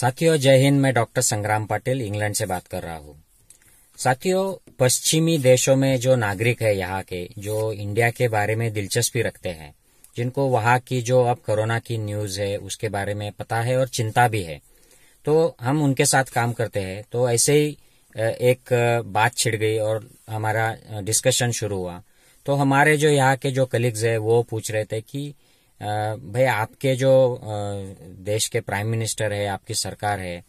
साथियों, जय हिंद, मैं डॉक्टर संग्राम पाटिल इंग्लैंड से बात कर रहा हूँ। साथियों, पश्चिमी देशों में जो नागरिक है यहाँ के, जो इंडिया के बारे में दिलचस्पी रखते हैं, जिनको वहाँ की जो अब कोरोना की न्यूज़ है, उसके बारे में पता है और चिंता भी है तो हम उनके साथ काम करते हैं। तो ऐसे ही एक बात छिड़ गई और हमारा डिस्कशन शुरू हुआ। तो हमारे जो यहाँ के जो कलीग्स है, वो पूछ रहे थे कि भाई आपके जो देश के प्राइम मिनिस्टर है, आपकी सरकार है,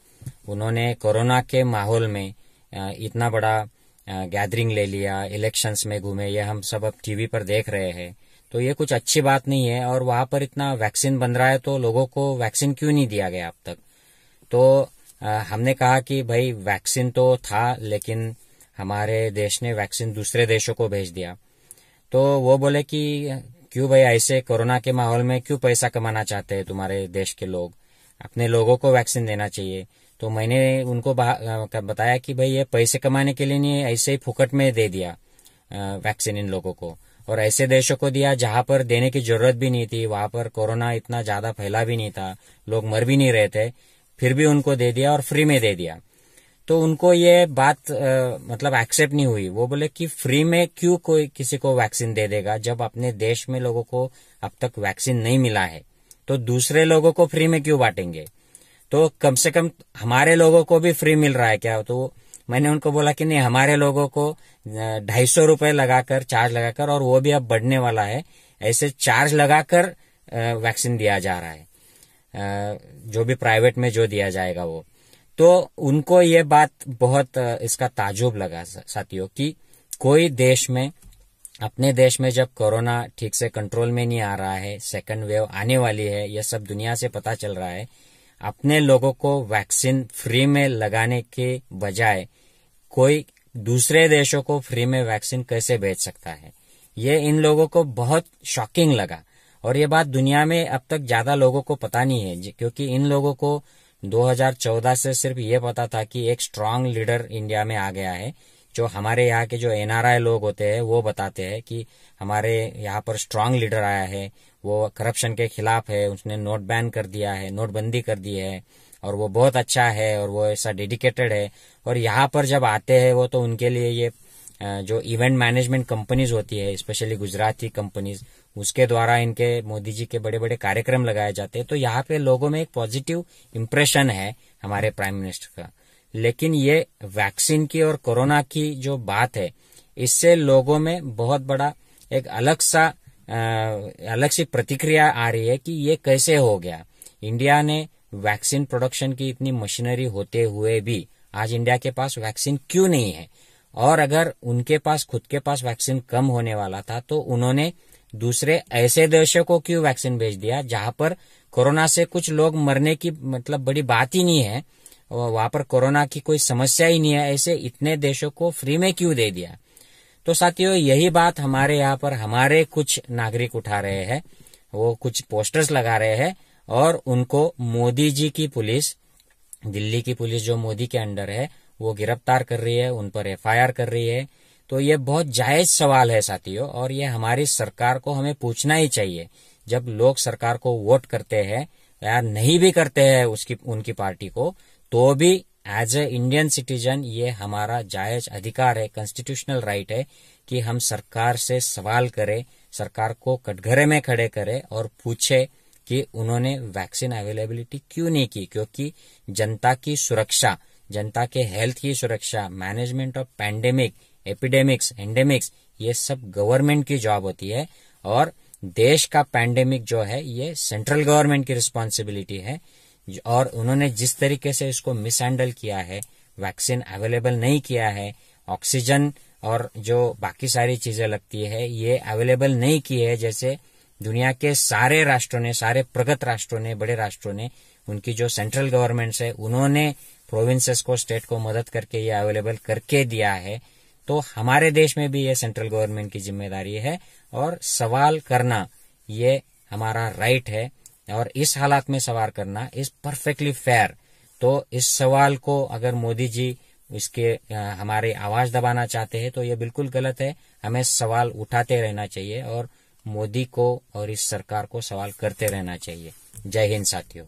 उन्होंने कोरोना के माहौल में इतना बड़ा गैदरिंग ले लिया इलेक्शंस में घूमे, ये हम सब अब टीवी पर देख रहे हैं। तो ये कुछ अच्छी बात नहीं है और वहाँ पर इतना वैक्सीन बन रहा है तो लोगों को वैक्सीन क्यों नहीं दिया गया अब तक? तो हमने कहा कि भाई वैक्सीन तो था, लेकिन हमारे देश ने वैक्सीन दूसरे देशों को भेज दिया। तो वो बोले कि क्यों भाई ऐसे कोरोना के माहौल में क्यों पैसा कमाना चाहते हैं तुम्हारे देश के लोग? अपने लोगों को वैक्सीन देना चाहिए। तो मैंने उनको बताया कि भाई ये पैसे कमाने के लिए नहीं, ऐसे ही फुकट में दे दिया वैक्सीन इन लोगों को। और ऐसे देशों को दिया जहाँ पर देने की ज़रूरत भी नहीं थी, वहाँ पर कोरोना इतना ज़्यादा फैला भी नहीं था, लोग मर भी नहीं रहे थे, फिर भी उनको दे दिया और फ्री में दे दिया। तो उनको ये बात आ, मतलब एक्सेप्ट नहीं हुई। वो बोले कि फ्री में क्यों कोई किसी को वैक्सीन दे देगा? जब अपने देश में लोगों को अब तक वैक्सीन नहीं मिला है तो दूसरे लोगों को फ्री में क्यों बांटेंगे? तो कम से कम हमारे लोगों को भी फ्री मिल रहा है क्या? तो मैंने उनको बोला कि नहीं हमारे लोगों को ढाई सौ रुपये लगाकर चार्ज लगाकर और वो भी अब बढ़ने वाला है ऐसे चार्ज लगाकर वैक्सीन दिया जा रहा है। जो भी प्राइवेट में जो दिया जाएगा वो। तो उनको ये बात बहुत इसका ताजुब लगा साथियों कि कोई देश में, अपने देश में जब कोरोना ठीक से कंट्रोल में नहीं आ रहा है सेकंड वेव आने वाली है, यह सब दुनिया से पता चल रहा है, अपने लोगों को वैक्सीन फ्री में लगाने के बजाय कोई दूसरे देशों को फ्री में वैक्सीन कैसे भेज सकता है? ये इन लोगों को बहुत शॉकिंग लगा। और ये बात दुनिया में अब तक ज़्यादा लोगों को पता नहीं है क्योंकि इन लोगों को 2014 से सिर्फ़ ये पता था कि एक स्ट्रांग लीडर इंडिया में आ गया है, जो हमारे यहाँ के जो एनआरआई लोग होते हैं, वो बताते हैं कि हमारे यहाँ पर स्ट्रांग लीडर आया है, वो करप्शन के खिलाफ है, उसने नोट बैन कर दिया है नोटबंदी कर दी है, और वो बहुत अच्छा है, और वो ऐसा डेडिकेटेड है, और यहाँ पर जब आते हैं वो तो उनके लिए ये जो इवेंट मैनेजमेंट कंपनीज़ होती है स्पेशली गुजराती कंपनीज़ उसके द्वारा इनके मोदी जी के बड़े बड़े कार्यक्रम लगाए जाते हैं। तो यहाँ पे लोगों में एक पॉजिटिव इम्प्रेशन है हमारे प्राइम मिनिस्टर का। लेकिन ये वैक्सीन की और कोरोना की जो बात है इससे लोगों में बहुत बड़ा एक अलग सा आ, अलग सी प्रतिक्रिया आ रही है कि ये कैसे हो गया। इंडिया ने वैक्सीन प्रोडक्शन की इतनी मशीनरी होते हुए भी आज इंडिया के पास वैक्सीन क्यों नहीं है? और अगर उनके पास, खुद के पास वैक्सीन कम होने वाला था तो उन्होंने दूसरे ऐसे देशों को क्यों वैक्सीन भेज दिया, जहाँ पर कोरोना से कुछ लोग मरने की मतलब बड़ी बात ही नहीं है वहाँ पर कोरोना की कोई समस्या ही नहीं है, ऐसे इतने देशों को फ्री में क्यों दे दिया? तो साथियों, यही बात हमारे यहाँ पर हमारे कुछ नागरिक उठा रहे हैं, वो कुछ पोस्टर्स लगा रहे हैं, और उनको मोदी जी की पुलिस, दिल्ली की पुलिस जो मोदी के अंडर है वो गिरफ़्तार कर रही है, उन पर एफआईआर कर रही है। तो ये बहुत जायज़ सवाल है साथियों, और ये हमारी सरकार को हमें पूछना ही चाहिए। जब लोग सरकार को वोट करते हैं, या नहीं भी करते हैं उसकी, उनकी पार्टी को तो भी एज ए इंडियन सिटीजन ये हमारा जायज़ अधिकार है कॉन्स्टिट्यूशनल राइट है, कि हम सरकार से सवाल करें, सरकार को कटघरे में खड़े करें और पूछे कि उन्होंने वैक्सीन अवेलेबिलिटी क्यों नहीं की, क्योंकि जनता की सुरक्षा जनता के हेल्थ की सुरक्षा management of pandemic epidemics endemics ये सब गवर्नमेंट की जॉब होती है और देश का पैंडेमिक जो है, ये सेंट्रल गवर्नमेंट की रिस्पॉन्सिबिलिटी है। और उन्होंने जिस तरीके से इसको मिसहैंडल किया है वैक्सीन अवेलेबल नहीं किया है ऑक्सीजन और जो बाकी सारी चीज़ें लगती है, ये अवेलेबल नहीं की है। जैसे दुनिया के सारे राष्ट्रों ने, सारे प्रगत राष्ट्रों ने, बड़े राष्ट्रों ने, उनकी जो सेंट्रल गवर्नमेंट्स है, उन्होंने प्रोविंसेस को स्टेट को मदद करके ये अवेलेबल करके दिया है तो हमारे देश में भी ये सेंट्रल गवर्नमेंट की ज़िम्मेदारी है और सवाल करना ये हमारा राइट है और इस हालात में सवाल करना इज़ परफेक्टली फेयर तो इस सवाल को अगर मोदी जी इसके हमारे आवाज़ दबाना चाहते हैं तो ये बिल्कुल गलत है। हमें सवाल उठाते रहना चाहिए और मोदी को और इस सरकार को सवाल करते रहना चाहिए। जय हिंद साथियों।